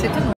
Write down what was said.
C'est.